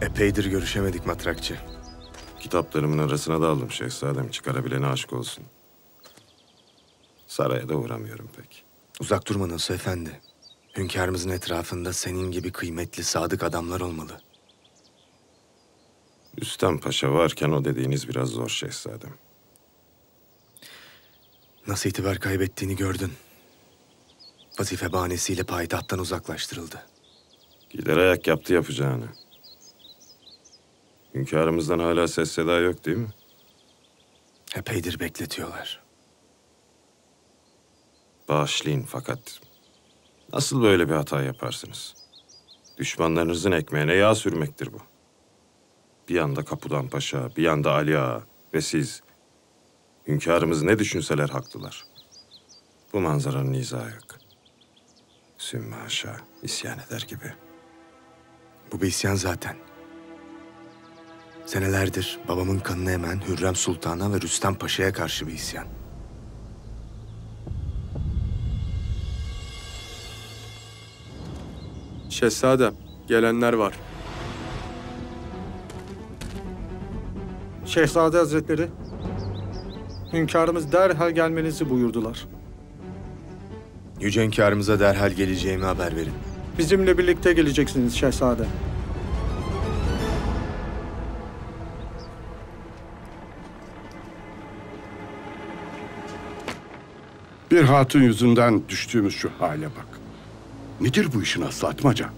Epeydir görüşemedik matrakçı. Kitaplarımın arasına daldım şehzadem. Çıkarabilene aşk olsun. Saraya da uğramıyorum pek. Uzak durma Nasuh Efendi. Hünkârımızın etrafında senin gibi kıymetli, sadık adamlar olmalı. Rüstem Paşa varken o dediğiniz biraz zor şehzadem. Nasıl itibar kaybettiğini gördün. Vazife bahanesiyle payitahttan uzaklaştırıldı. Gider ayak yaptı yapacağını. Hünkârımızdan hala ses seda yok değil mi? Epeydir bekletiyorlar. Bağışlayın fakat nasıl böyle bir hata yaparsınız? Düşmanlarınızın ekmeğine yağ sürmektir bu. Bir yanda Kapudan Paşa, bir yanda Ali Ağa ve siz. Hünkârımız ne düşünseler haklılar. Bu manzaranın izahı yok. Sümme aşağı isyan eder gibi. Bu bir isyan zaten. Senelerdir babamın kanını emen Hürrem Sultan'a ve Rüstem Paşa'ya karşı bir isyan. Şehzadem, gelenler var. Şehzade Hazretleri, hünkârımız derhal gelmenizi buyurdular. Yüce hünkârımıza derhal geleceğimi haber verin. Bizimle birlikte geleceksiniz şehzade. Bir hatun yüzünden düştüğümüz şu hale bak. Nedir bu işin aslı Atmaca?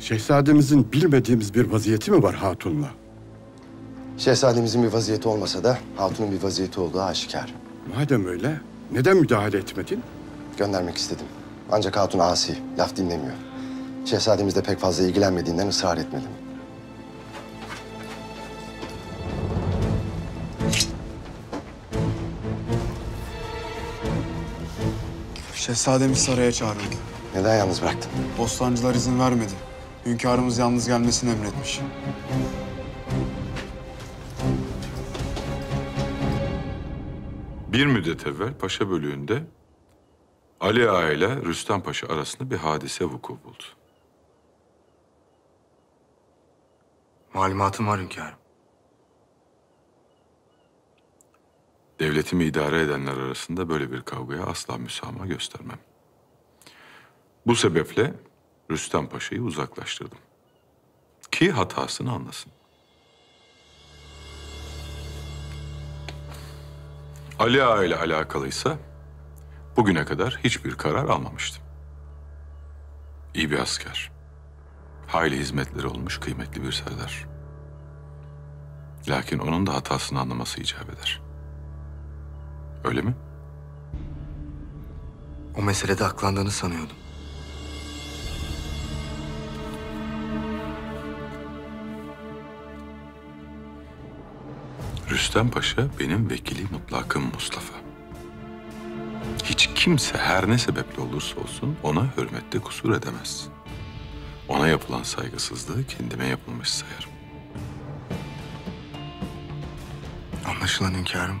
Şehzademizin bilmediğimiz bir vaziyeti mi var hatunla? Şehzademizin bir vaziyeti olmasa da hatunun bir vaziyeti olduğu aşikar. Madem öyle, neden müdahale etmedin? Göndermek istedim. Ancak hatun asi, laf dinlemiyor. Şehzademiz de pek fazla ilgilenmediğinden ısrar etmedim. Şehzademiz saraya çağrıldı. Neden yalnız bıraktın? Bostancılar izin vermedi. Hünkârımız yalnız gelmesini emretmiş. Bir müddet evvel Paşa bölüğünde Ali Ağa ile Rüstem Paşa arasında bir hadise vuku buldu. Malumatım var hünkârım. Devletimi idare edenler arasında böyle bir kavgaya asla müsamaha göstermem. Bu sebeple Rüstem Paşa'yı uzaklaştırdım. Ki hatasını anlasın. Ali Ağa ile alakalıysa bugüne kadar hiçbir karar almamıştım. İyi bir asker. Hayli hizmetleri olmuş kıymetli bir serdar. Lakin onun da hatasını anlaması icap eder. Öyle mi? O meselede aklandığını sanıyordum. Rüstem Paşa benim vekili mutlakım Mustafa. Hiç kimse her ne sebeple olursa olsun ona hürmette kusur edemez. Ona yapılan saygısızlığı kendime yapılmış sayarım. Anlaşılan hünkârım,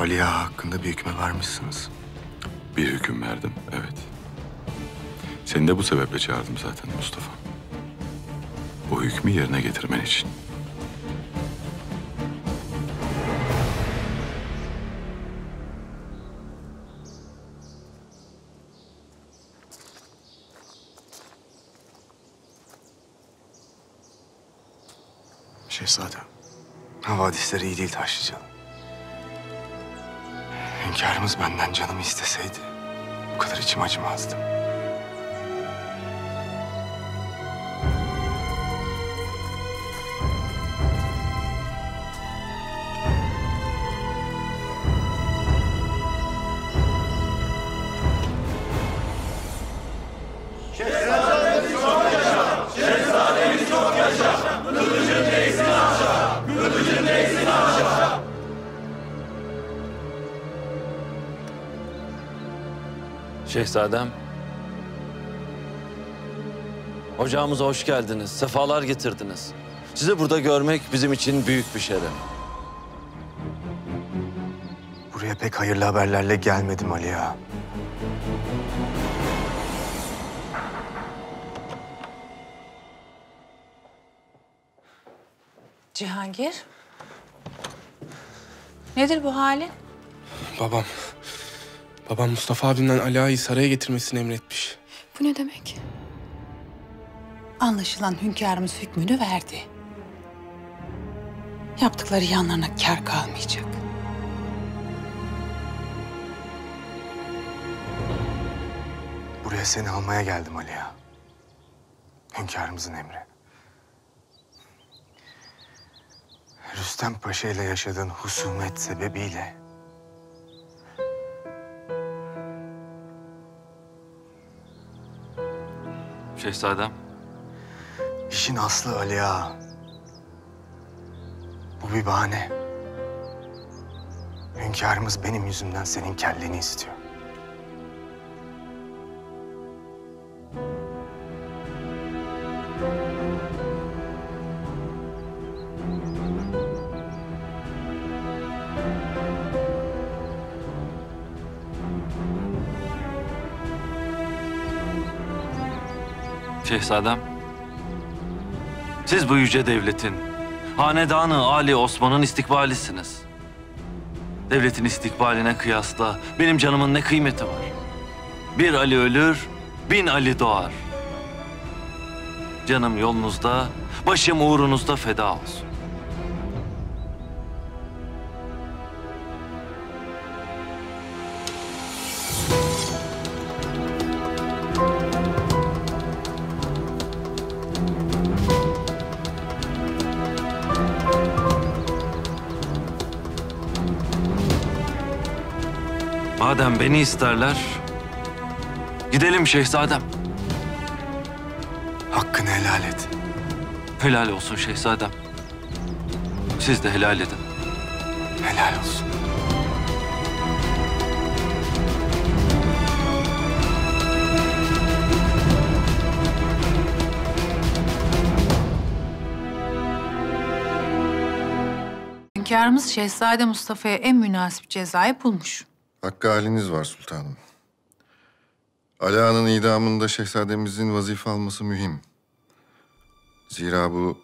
Ali Ağa hakkında bir hükme varmışsınız. Bir hüküm verdim, evet. Seni de bu sebeple çağırdım zaten Mustafa. Bu hükmü yerine getirmen için. Şehzadem, havadisleri iyi değil Taşlıcalı. Hünkârımız benden canımı isteseydi bu kadar içim acımazdı. Şehzadem. Ocağımıza hoş geldiniz. Sefalar getirdiniz. Sizi burada görmek bizim için büyük bir şeref. Buraya pek hayırlı haberlerle gelmedim Ali Ağa. Cihangir. Nedir bu halin? Babam. Babam Mustafa abimden Ali Ağa'yı saraya getirmesini emretmiş. Bu ne demek? Anlaşılan hünkârımız hükmünü verdi. Yaptıkları yanlarına kar kalmayacak. Buraya seni almaya geldim Aliya. Hünkârımızın emri. Rüstem Paşa ile yaşadığın husumet sebebiyle Şehzadem. işin aslı Aliya. Bu bir bahane. Hünkârımız benim yüzümden senin kelleni istiyor. Şehzadem. Siz bu yüce devletin, hanedanı Ali Osman'ın istikbalisiniz. Devletin istikbaline kıyasla benim canımın ne kıymeti var? Bir Ali ölür, bin Ali doğar. Canım yolunuzda, başım uğrunuzda feda olsun. Madem beni isterler, gidelim şehzadem. Hakkını helal et. Helal olsun şehzadem. Siz de helal edin. Helal olsun. Hünkârımız Şehzade Mustafa'ya en münasip cezayı bulmuş. Hakkı haliniz var sultanım. Ali Ağa'nın idamında şehzademizin vazife alması mühim. Zira bu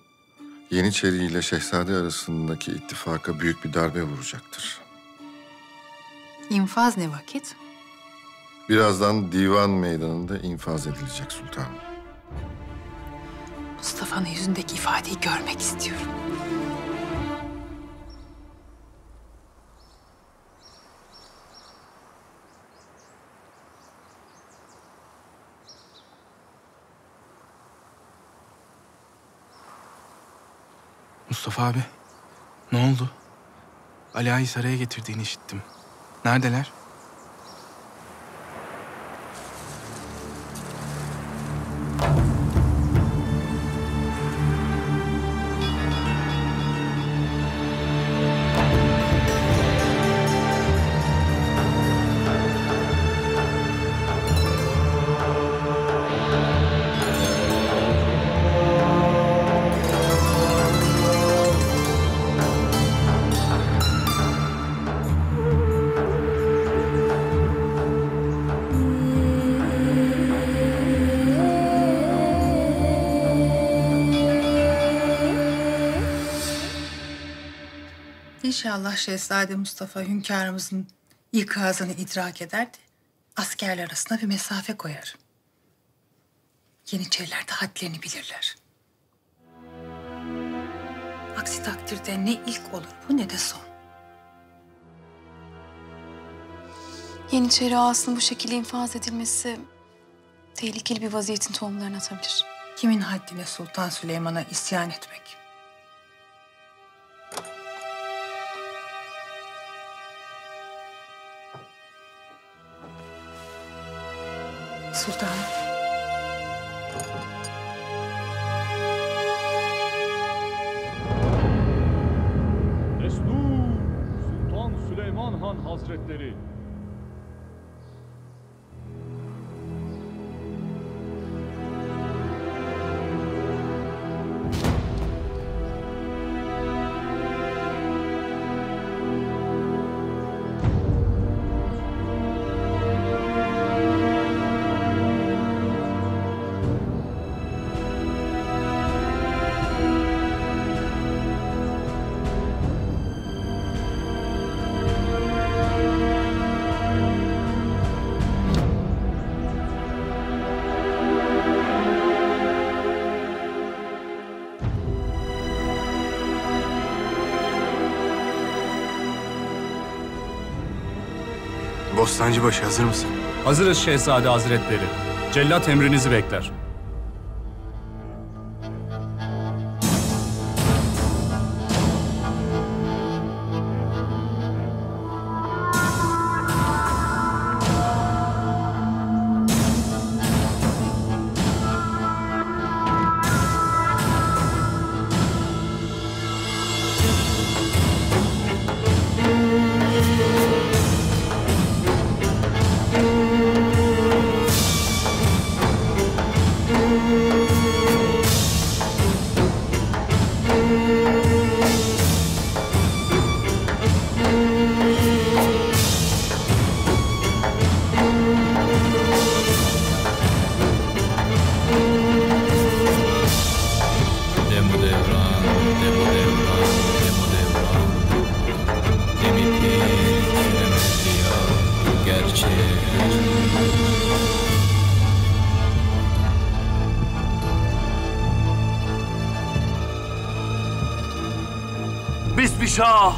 Yeniçeri ile şehzade arasındaki ittifaka büyük bir darbe vuracaktır. İnfaz ne vakit? Birazdan divan meydanında infaz edilecek sultanım. Mustafa'nın yüzündeki ifadeyi görmek istiyorum. Mustafa abi, ne oldu? Ali saraya getirdiğini işittim. Neredeler? İnşallah Şehzade Mustafa hünkârımızın ikazını idrak eder de askerler arasında bir mesafe koyar. Yeniçeriler de hadlerini bilirler. Aksi takdirde ne ilk olur bu ne de son. Yeniçeri ağasının bu şekilde infaz edilmesi tehlikeli bir vaziyetin tohumlarını atabilir. Kimin haddine Sultan Süleyman'a isyan etmek? Sultanım. Destur Sultan Süleyman Han Hazretleri. Bostancıbaşı hazır mısın? Hazırız Şehzade Hazretleri. Cellat emrinizi bekler. Bismillah.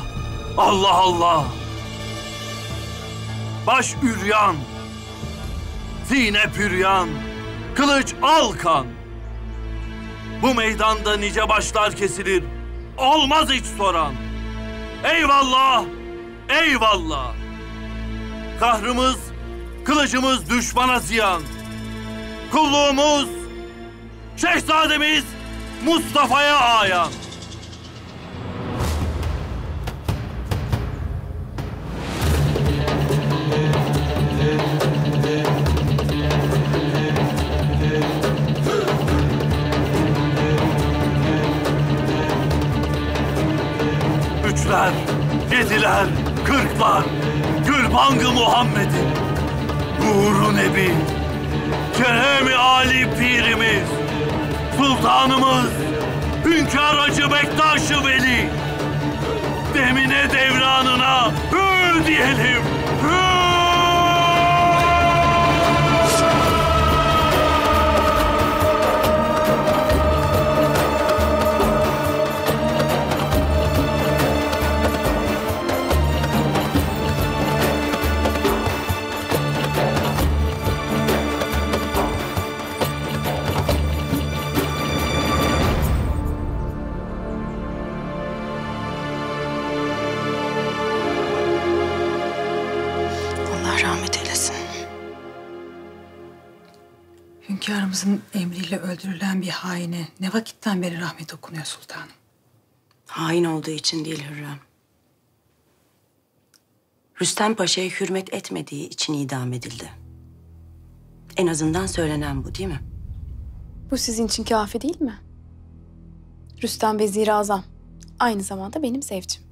Allah Allah. Baş üryan. Zine püryan. Kılıç alkan. Bu meydanda nice başlar kesilir. Olmaz hiç soran. Eyvallah. Eyvallah. Kahrımız, kılıcımız düşmana ziyan. Kulluğumuz, şehzademiz Mustafa'ya ayan. Kırklar, Gülbangı Muhammed'in, Nuru Nebi, Kerem-i Ali Pirimiz, Sultanımız, Hünkâr Hacı Bektaş-ı Veli, Demine devranına hür diyelim, hür! Hünkârımızın emriyle öldürülen bir haine ne vakitten beri rahmet okunuyor sultanım? Hain olduğu için değil Hürrem. Rüstem Paşa'ya hürmet etmediği için idam edildi. En azından söylenen bu değil mi? Bu sizin için kafi değil mi? Rüstem Vezir Azam. Aynı zamanda benim sevcim.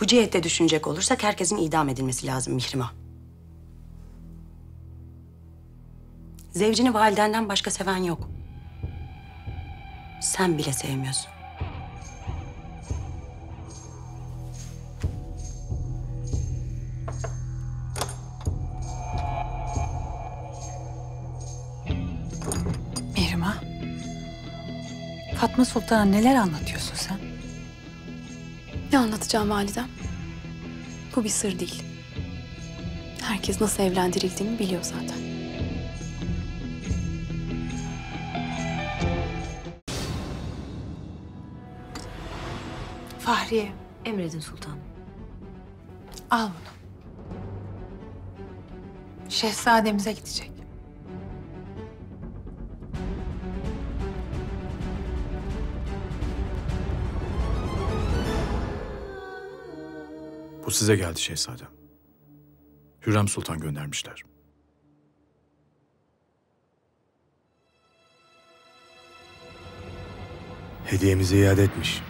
Bu cihette düşünecek olursak herkesin idam edilmesi lazım Mihrimah. Zevcini validenden başka seven yok. Sen bile sevmiyorsun. Mihrimah. Fatma Sultan'a neler anlatıyorsun sen? Ne anlatacağım validem? Bu bir sır değil. Herkes nasıl evlendirildiğini biliyor zaten. Fahriye. Emredin sultanım. Al bunu. Şehzademize gidecek. Bu size geldi şehzadem. Hürrem Sultan göndermişler. Hediyemizi iade etmiş.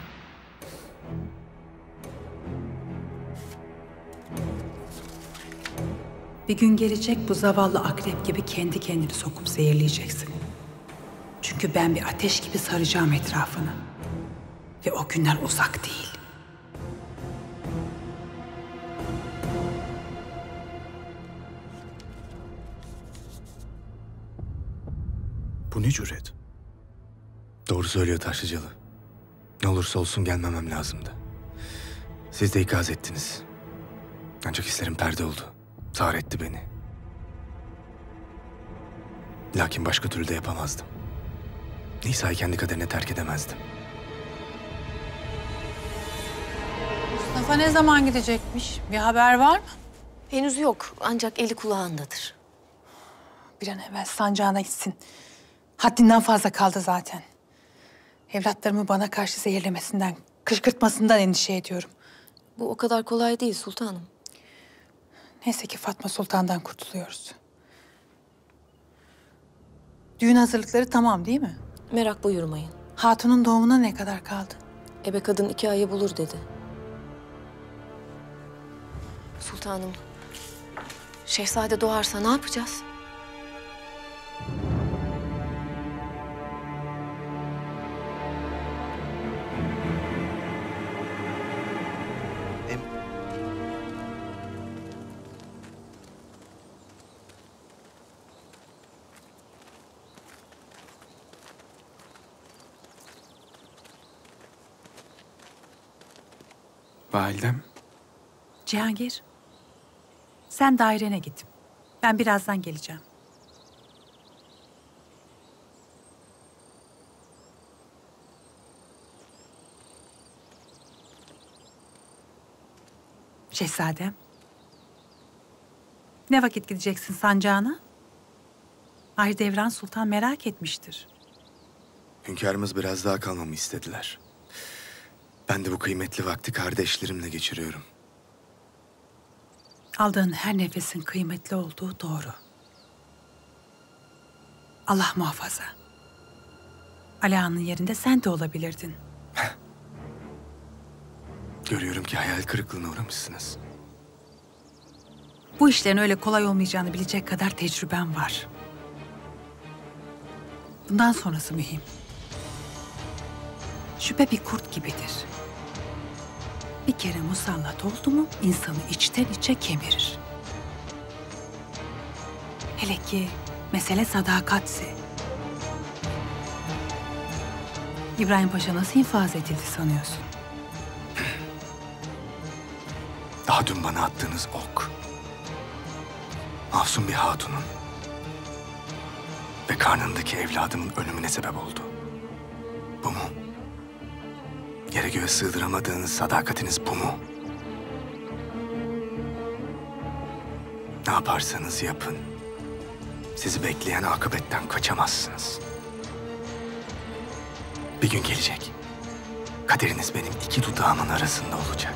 Bir gün gelecek bu zavallı akrep gibi kendi kendini sokup zehirleyeceksin. Çünkü ben bir ateş gibi saracağım etrafını. Ve o günler uzak değil. Bu ne cüret? Doğru söylüyor Taşlıcalı. Ne olursa olsun gelmemem lazımdı. Siz de ikaz ettiniz. Ancak hislerim perde oldu. Zar etti beni. Lakin başka türlü de yapamazdım. Nisa'yı kendi kaderine terk edemezdim. Mustafa ne zaman gidecekmiş? Bir haber var mı? Henüz yok ancak eli kulağındadır. Bir an evvel sancağına gitsin. Haddinden fazla kaldı zaten. Evlatlarımı bana karşı zehirlemesinden, kışkırtmasından endişe ediyorum. Bu o kadar kolay değil sultanım. Neyse ki Fatma Sultan'dan kurtuluyoruz. Düğün hazırlıkları tamam değil mi? Merak buyurmayın. Hatunun doğumuna ne kadar kaldı? Ebe kadın iki ayı bulur dedi. Sultanım, şehzade doğarsa ne yapacağız? Validem. Cihangir, sen dairene git. Ben birazdan geleceğim. Şehzadem. Ne vakit gideceksin sancağına? Mahidevran Sultan merak etmiştir. Hünkârımız biraz daha kalmamı istediler. Ben de bu kıymetli vakti kardeşlerimle geçiriyorum. Aldığın her nefesin kıymetli olduğu doğru. Allah muhafaza. Ala'nın yerinde sen de olabilirdin. Görüyorum ki hayal kırıklığına uğramışsınız. Bu işlerin öyle kolay olmayacağını bilecek kadar tecrüben var. Bundan sonrası mühim. Şüphe bir kurt gibidir. Bir kere musallat oldu mu insanı içten içe kemirir. Hele ki mesele sadakatse. İbrahim Paşa nasıl infaz edildi sanıyorsun? Daha dün bana attığınız ok. Masum bir hatunun ve karnındaki evladımın ölümüne sebep oldu. Bu mu? Yere göğe sığdıramadığınız sadakatiniz bu mu? Ne yaparsanız yapın. Sizi bekleyen akıbetten kaçamazsınız. Bir gün gelecek. Kaderiniz benim iki dudağımın arasında olacak.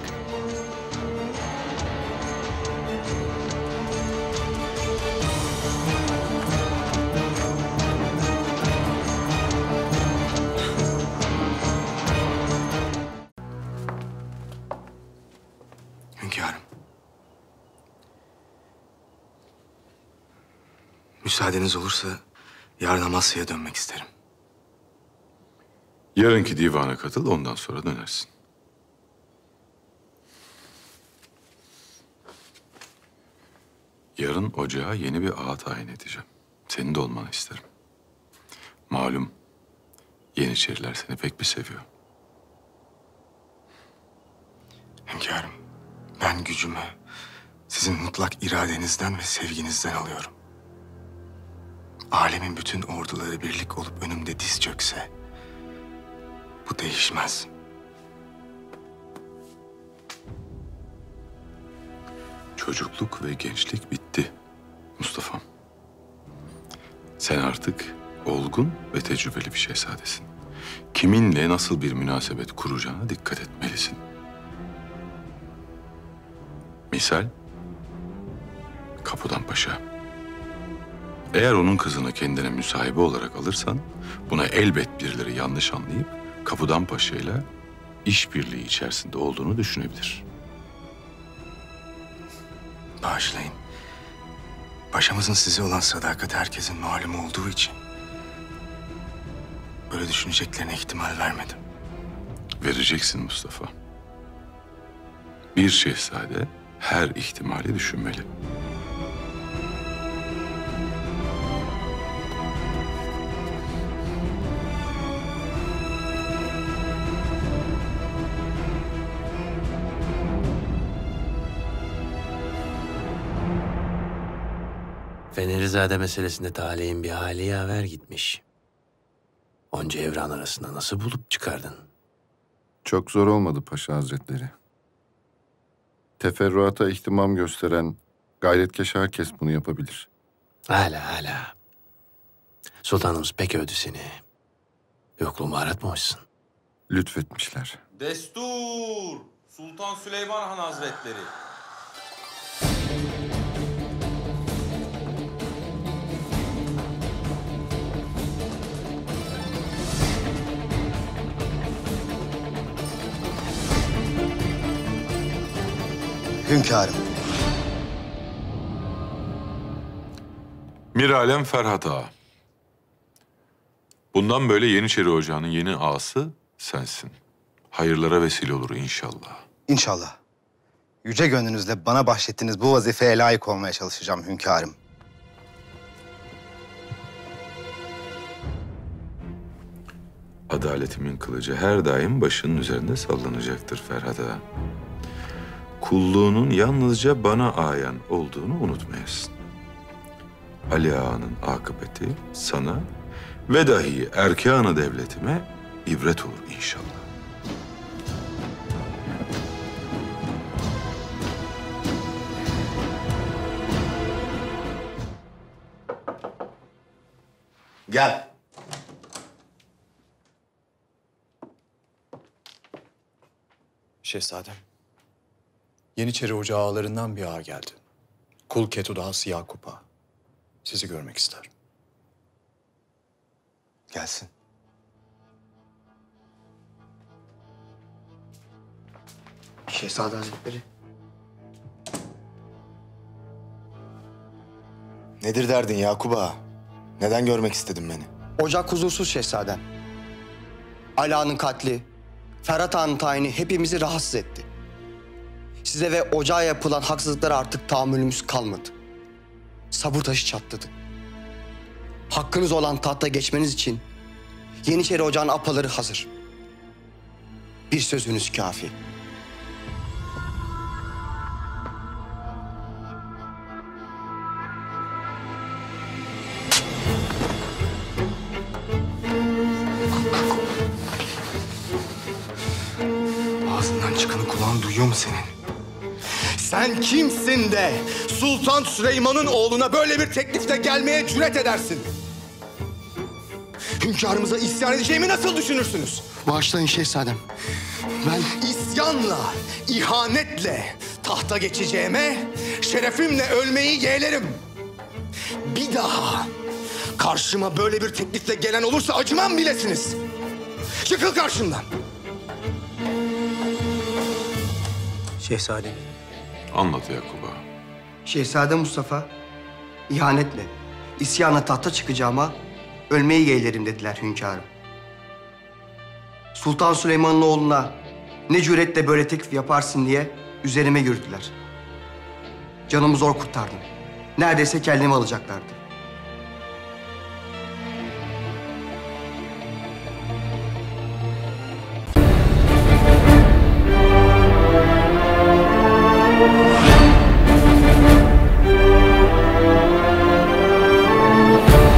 Müsaadeniz olursa yarın Amasya'ya dönmek isterim. Yarınki divana katıl, ondan sonra dönersin. Yarın ocağa yeni bir ağa tayin edeceğim. Senin de olmanı isterim. Malum Yeniçeriler seni pek bir seviyor. Hünkârım, ben gücümü sizin mutlak iradenizden ve sevginizden alıyorum. Alemin bütün orduları birlik olup önümde diz çökse bu değişmez. Çocukluk ve gençlik bitti Mustafa'm. Sen artık olgun ve tecrübeli bir şehzadesin. Kiminle nasıl bir münasebet kuracağına dikkat etmelisin. Misal, Kapıdan Paşa. Eğer onun kızını kendine müsahibe olarak alırsan, buna elbet birileri yanlış anlayıp Kapıdan Paşa ile işbirliği içerisinde olduğunu düşünebilir. Bağışlayın. Paşamızın size olan sadakati herkesin malumu olduğu için böyle düşüneceklerine ihtimal vermedim. Vereceksin Mustafa. Bir şehzade her ihtimali düşünmeli. Fenerizade meselesinde talihin bir hali yaver gitmiş. Onca evran arasında nasıl bulup çıkardın? Çok zor olmadı Paşa Hazretleri. Teferruata ihtimam gösteren gayretkeş herkes bunu yapabilir. Hala hala. Sultanımız pek övdü seni. Yokluğumu aratmamışsın. Lütfetmişler. Destur! Sultan Süleyman Han Hazretleri. Hünkârım. Miralem Ferhat Ağa. Bundan böyle Yeniçeri Ocağı'nın yeni ağası sensin. Hayırlara vesile olur inşallah. İnşallah. Yüce gönlünüzle bana bahşettiğiniz bu vazifeye layık olmaya çalışacağım hünkârım. Adaletimin kılıcı her daim başının üzerinde sallanacaktır Ferhat Ağa. Kulluğunun yalnızca bana ayan olduğunu unutmayasın. Ali Ağa'nın akıbeti sana ve dahi erkanı devletime ibret olur inşallah. Gel. Şehzadem. Yeniçeri Ocağı ağalarından bir ağa geldi. Kul Ketu Ağa. Sizi görmek ister. Gelsin. Şehzade Hazretleri. Nedir derdin Yakup Ağa? Neden görmek istedin beni? Ocak huzursuz şehzadem. Ala'nın katli, Ferhat Ağa'nın tayini hepimizi rahatsız etti. Size ve ocağa yapılan haksızlıklara artık tahammülümüz kalmadı. Sabır taşı çatladı. Hakkınız olan tahta geçmeniz için Yeniçeri Ocağı'nın apaları hazır. Bir sözünüz kafi. Kimsin de Sultan Süleyman'ın oğluna böyle bir teklifle gelmeye cüret edersin? Hünkârımıza isyan edeceğimi nasıl düşünürsünüz? Bağışlayın şehzadem. Ben İsyanla, ihanetle tahta geçeceğime şerefimle ölmeyi yeğlerim. Bir daha karşıma böyle bir teklifle gelen olursa acımam bilesiniz. Çıkıl karşımdan. Şehzadem. Anlat Yakup Ağa. Şehzade Mustafa ihanetle, isyana tahta çıkacağıma ölmeyi yeğlerim dediler hünkârım. Sultan Süleyman'ın oğluna ne cüretle böyle teklif yaparsın diye üzerime yürüdüler. Canımı zor kurtardım. Neredeyse kellemi alacaklardı.